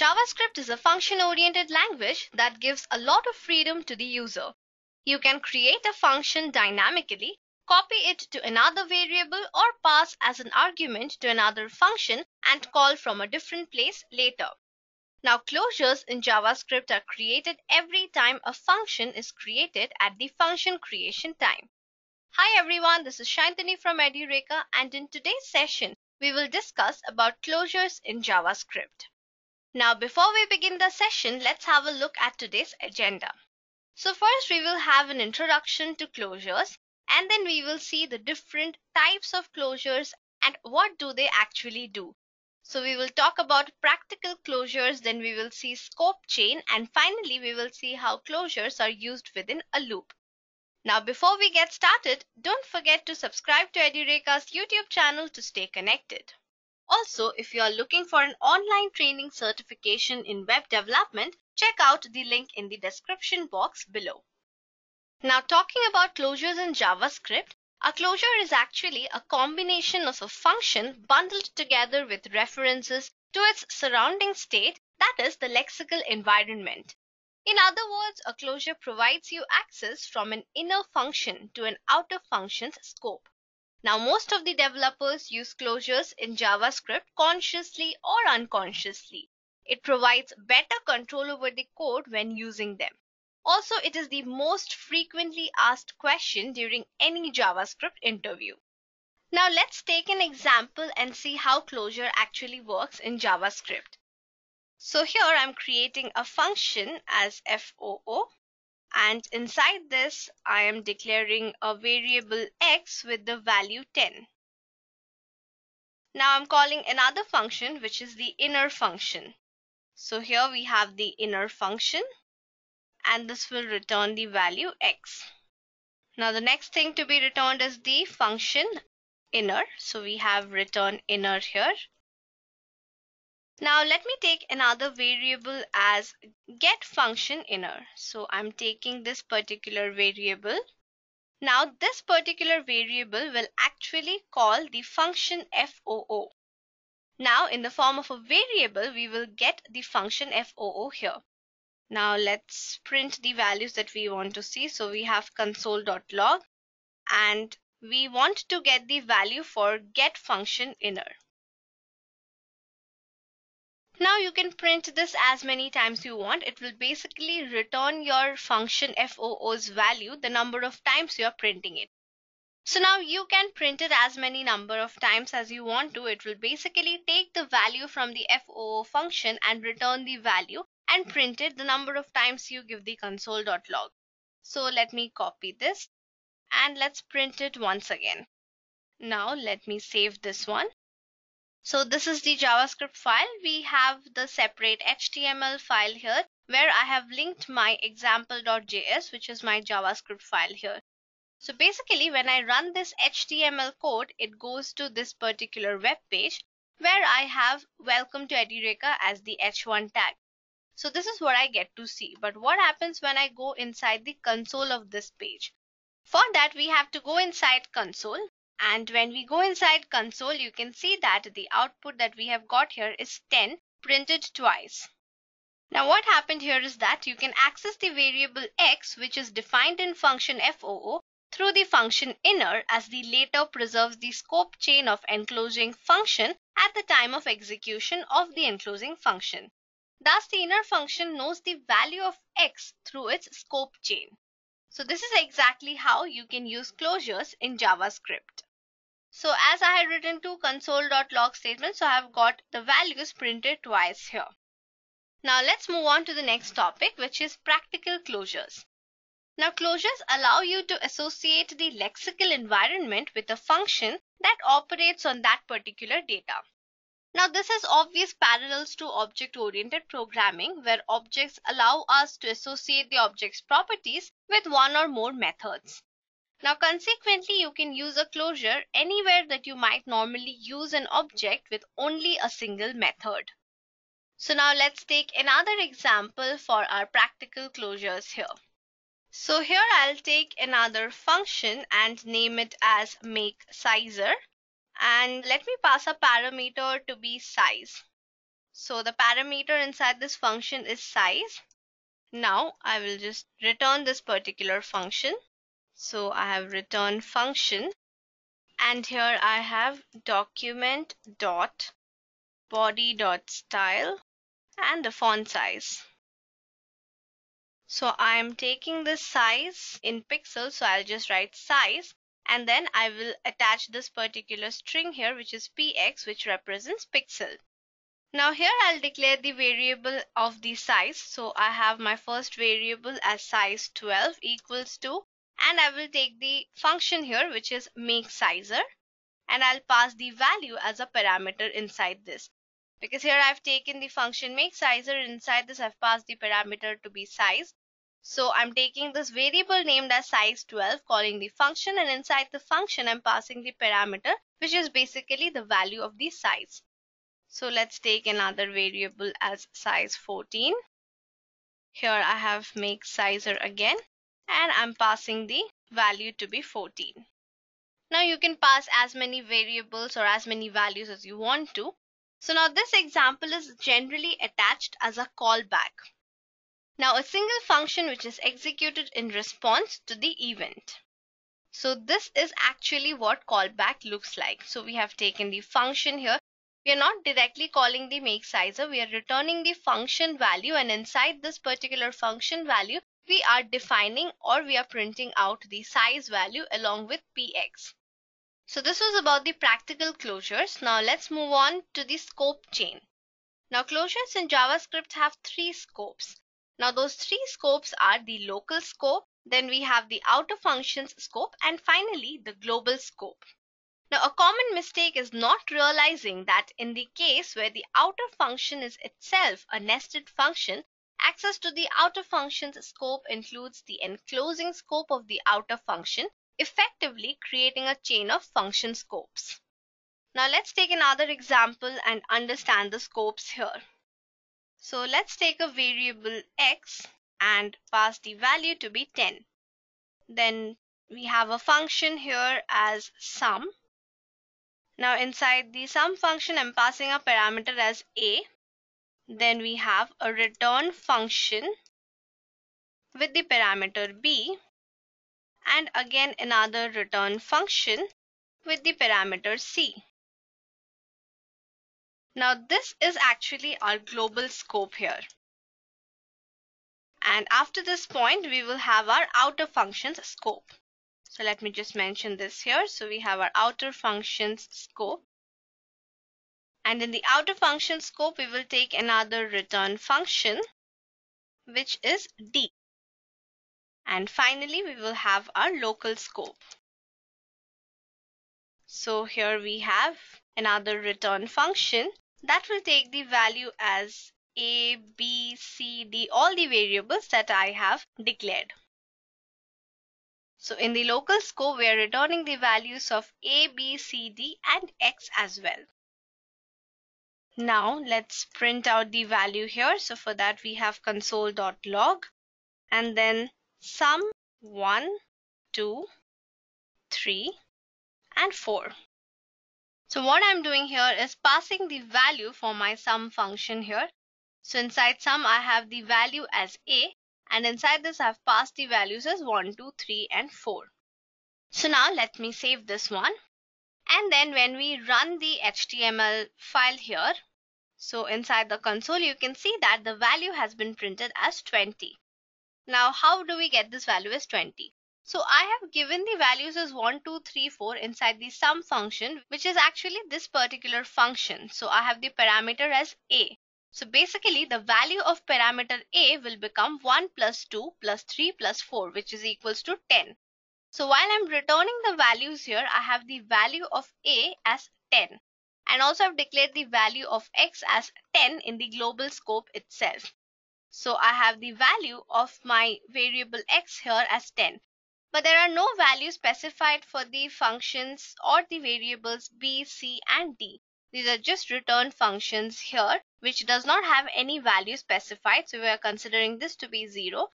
JavaScript is a function-oriented language that gives a lot of freedom to the user. You can create a function dynamically, copy it to another variable or pass as an argument to another function and call from a different place later. Now closures in JavaScript are created every time a function is created at the function creation time. Hi everyone, this is Shantani from Edureka and in today's session we will discuss about closures in JavaScript. Now before we begin the session, let's have a look at today's agenda. So first we will have an introduction to closures and then we will see the different types of closures and what do they actually do. So we will talk about practical closures, then we will see scope chain and finally we will see how closures are used within a loop. Now before we get started, don't forget to subscribe to Edureka's YouTube channel to stay connected. Also, if you are looking for an online training certification in web development, check out the link in the description box below. Now talking about closures in JavaScript, a closure is actually a combination of a function bundled together with references to its surrounding state, that is the lexical environment. In other words, a closure provides you access from an inner function to an outer function's scope. Now, most of the developers use closures in JavaScript consciously or unconsciously. It provides better control over the code when using them. Also, it is the most frequently asked question during any JavaScript interview. Now, let's take an example and see how closure actually works in JavaScript. So here I'm creating a function as FOO and inside this I am declaring a variable x with the value 10. Now I'm calling another function which is the inner function. So here we have the inner function and this will return the value x. Now the next thing to be returned is the function inner. So we have return inner here now let me take another variable as get function inner. So I'm taking this particular variable. Now this particular variable will actually call the function FOO. Now in the form of a variable, we will get the function FOO here. Now let's print the values that we want to see. So we have console.log and we want to get the value for get function inner. Now you can print this as many times you want. It will basically return your function FOO's value the number of times you are printing it. So now you can print it as many number of times as you want to. It will basically take the value from the FOO function and return the value and print it the number of times you give the console.log. So let me copy this and let's print it once again. Now let me save this one so this is the JavaScript file. We have the separate HTML file here where I have linked my example.js, which is my JavaScript file here. So basically when I run this HTML code, it goes to this particular web page where I have welcome to Edureka as the h1 tag. So this is what I get to see. But what happens when I go inside the console of this page? For that, we have to go inside console and when we go inside console, you can see that the output that we have got here is 10 printed twice. Now what happened here is that you can access the variable x which is defined in function FOO through the function inner as the later preserves the scope chain of enclosing function at the time of execution of the enclosing function. Thus the inner function knows the value of x through its scope chain. So this is exactly how you can use closures in JavaScript. So as I had written two console.log statements, so I have got the values printed twice here. Now let's move on to the next topic, which is practical closures. Now closures allow you to associate the lexical environment with a function that operates on that particular data. Now this has obvious parallels to object-oriented programming where objects allow us to associate the object's properties with one or more methods. Now consequently you can use a closure anywhere that you might normally use an object with only a single method. So now let's take another example for our practical closures here. So here I'll take another function and name it as make sizer and let me pass a parameter to be size. So the parameter inside this function is size. Now I will just return this particular function. So I have return function and here I have document dot body dot style and the font size. So I am taking this size in pixels. So I'll just write size and then I will attach this particular string here which is px which represents pixel. Now here I'll declare the variable of the size. So I have my first variable as size 12 equals to and I will take the function here which is make sizer and I'll pass the value as a parameter inside this because here I've taken the function make sizer inside this I've passed the parameter to be size so I'm taking this variable named as size 12 calling the function and inside the function I'm passing the parameter which is basically the value of the size. So let's take another variable as size 14. Here I have make sizer again and I'm passing the value to be 14. Now you can pass as many variables or as many values as you want to. So now this example is generally attached as a callback. Now a single function which is executed in response to the event. So this is actually what callback looks like. So we have taken the function here. We are not directly calling the make sizer. We are returning the function value and inside this particular function value, we are defining or we are printing out the size value along with px. So this was about the practical closures. Now let's move on to the scope chain. Now closures in JavaScript have three scopes. Now those three scopes are the local scope, then we have the outer functions scope, and finally the global scope. Now a common mistake is not realizing that in the case where the outer function is itself a nested function, access to the outer functions scope includes the enclosing scope of the outer function, effectively creating a chain of function scopes. Now let's take another example and understand the scopes here. So let's take a variable x and pass the value to be 10. Then we have a function here as sum. Now inside the sum function, I'm passing a parameter as a. Then we have a return function with the parameter b and again another return function with the parameter c. Now this is actually our global scope here. And after this point, we will have our outer functions scope. So let me just mention this here. So we have our outer functions scope. And in the outer function scope, we will take another return function, which is D. And finally, we will have our local scope. So here we have another return function that will take the value as a, b, c, d, all the variables that I have declared. So in the local scope, we are returning the values of a, b, c, d and x as well. Now let's print out the value here. So for that we have console.log and then sum 1, 2, 3 and 4. So what I'm doing here is passing the value for my sum function here. So inside sum, I have the value as a and inside this I've passed the values as 1, 2, 3 and 4. So now let me save this one. And then when we run the HTML file here, so inside the console, you can see that the value has been printed as 20. Now, how do we get this value as 20? So I have given the values as 1, 2, 3, 4 inside the sum function, which is actually this particular function. So I have the parameter as a. So basically the value of parameter a will become 1 plus 2 plus 3 plus 4, which is equals to 10. So while I'm returning the values here, I have the value of a as 10 and also I've declared the value of x as 10 in the global scope itself. So I have the value of my variable x here as 10 but there are no values specified for the functions or the variables b, c and d. These are just return functions here which does not have any value specified. So we are considering this to be 0.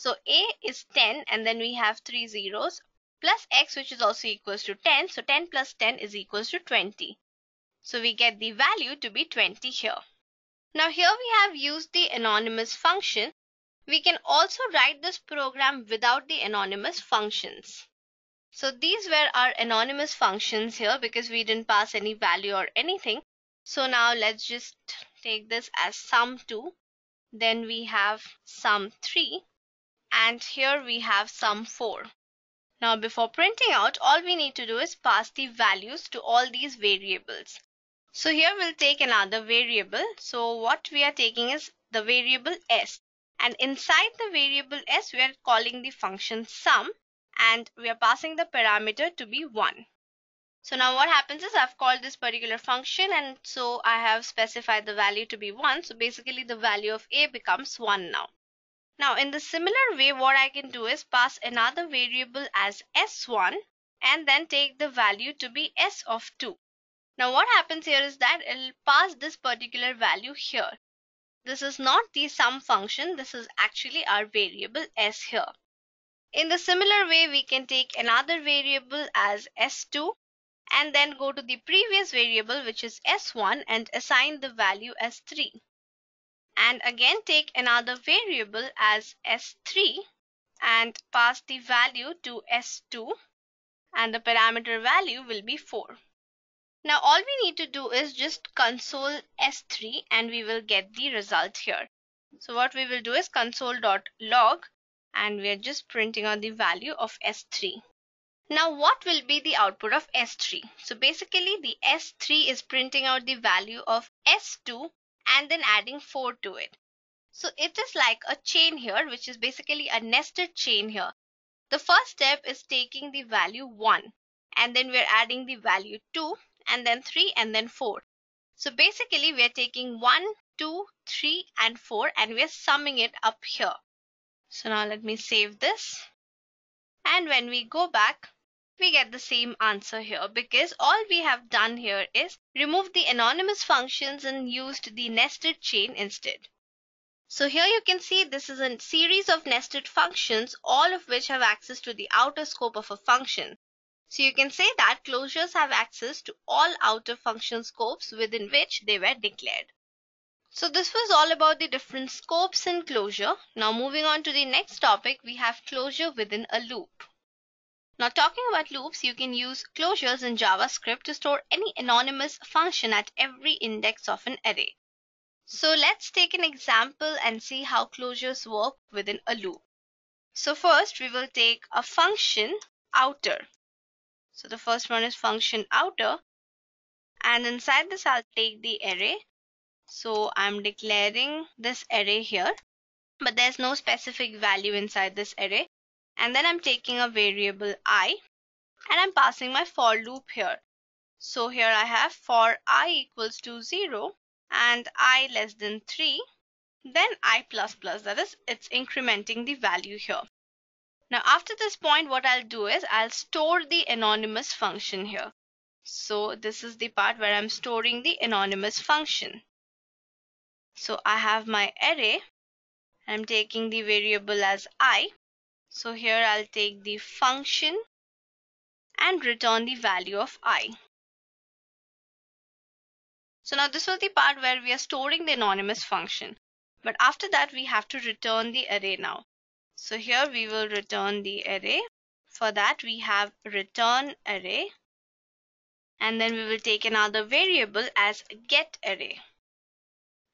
So a is 10 and then we have three zeros plus x which is also equals to 10. So 10 plus 10 is equals to 20. So we get the value to be 20 here. Now here we have used the anonymous function. We can also write this program without the anonymous functions. So these were our anonymous functions here because we didn't pass any value or anything. So now let's just take this as sum2. Then we have sum3 and here we have sum4. Now before printing out, all we need to do is pass the values to all these variables. So here we'll take another variable. So what we are taking is the variable s and inside the variable s we are calling the function sum and we are passing the parameter to be 1. So now what happens is I've called this particular function and so I have specified the value to be 1. So basically the value of a becomes 1 now. Now in the similar way what I can do is pass another variable as s1 and then take the value to be s of 2. Now what happens here is that it'll pass this particular value here. This is not the sum function. This is actually our variable s here. In the similar way, we can take another variable as s2 and then go to the previous variable which is s1 and assign the value as 3 and again take another variable as s3 and pass the value to s2 and the parameter value will be 4. Now all we need to do is just console s3 and we will get the result here. So what we will do is console.log and we are just printing out the value of s3. Now what will be the output of s3? So basically the s3 is printing out the value of s2 and then adding 4 to it. So it is like a chain here which is basically a nested chain here. The first step is taking the value 1 and then we're adding the value 2 and then 3 and then 4. So basically we are taking 1, 2, 3 and 4 and we are summing it up here. So now let me save this. And when we go back, we get the same answer here because all we have done here is remove the anonymous functions and used the nested chain instead. So here you can see this is a series of nested functions, all of which have access to the outer scope of a function. So you can say that closures have access to all outer function scopes within which they were declared. So this was all about the different scopes in closure. Now moving on to the next topic, we have closure within a loop. Now talking about loops, you can use closures in JavaScript to store any anonymous function at every index of an array. So let's take an example and see how closures work within a loop. So first we will take a function outer. So the first one is function outer. And inside this, I'll take the array. So I'm declaring this array here, but there's no specific value inside this array. And then I'm taking a variable i and I'm passing my for loop here. So here I have for i equals to 0 and i less than 3 then i plus plus that is it's incrementing the value here now after this point, what I'll do is I'll store the anonymous function here. So this is the part where I'm storing the anonymous function. So I have my array. I'm taking the variable as i. So here I'll take the function and return the value of i. So now this was the part where we are storing the anonymous function. But after that, we have to return the array now. So here we will return the array. For that we have return array and then we will take another variable as get array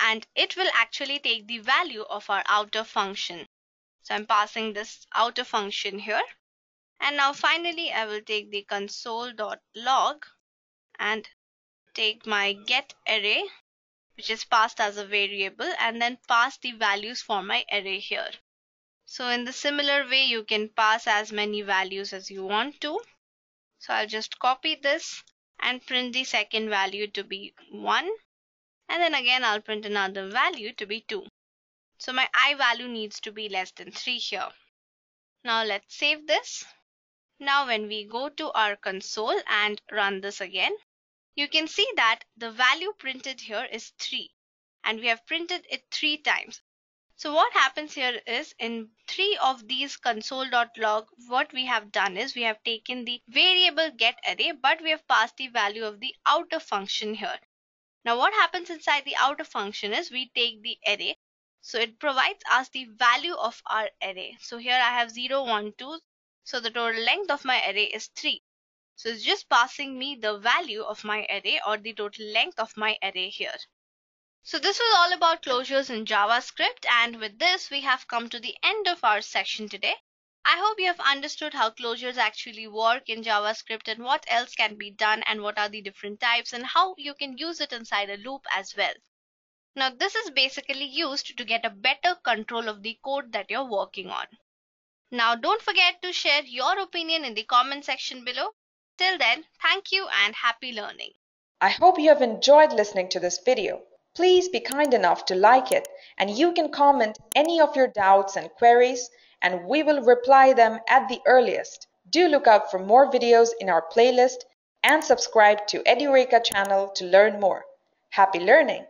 and it will actually take the value of our outer function. So I'm passing this outer function here and now finally I will take the console.log and take my get array which is passed as a variable and then pass the values for my array here. So in the similar way, you can pass as many values as you want to. So I'll just copy this and print the second value to be 1. And then again, I'll print another value to be 2. So my i value needs to be less than 3 here. Now let's save this. Now when we go to our console and run this again, you can see that the value printed here is 3 and we have printed it three times. So what happens here is in three of these console.log, what we have done is we have taken the variable get array, but we have passed the value of the outer function here. Now what happens inside the outer function is we take the array. So it provides us the value of our array. So here I have 0, 1, 2. So the total length of my array is 3. So it's just passing me the value of my array or the total length of my array here. So this was all about closures in JavaScript and with this we have come to the end of our section today. I hope you have understood how closures actually work in JavaScript and what else can be done and what are the different types and how you can use it inside a loop as well. Now this is basically used to get a better control of the code that you're working on. Now don't forget to share your opinion in the comment section below. Till then, thank you and happy learning. I hope you have enjoyed listening to this video. Please be kind enough to like it and you can comment any of your doubts and queries and we will reply them at the earliest. Do look out for more videos in our playlist and subscribe to Edureka channel to learn more. Happy learning!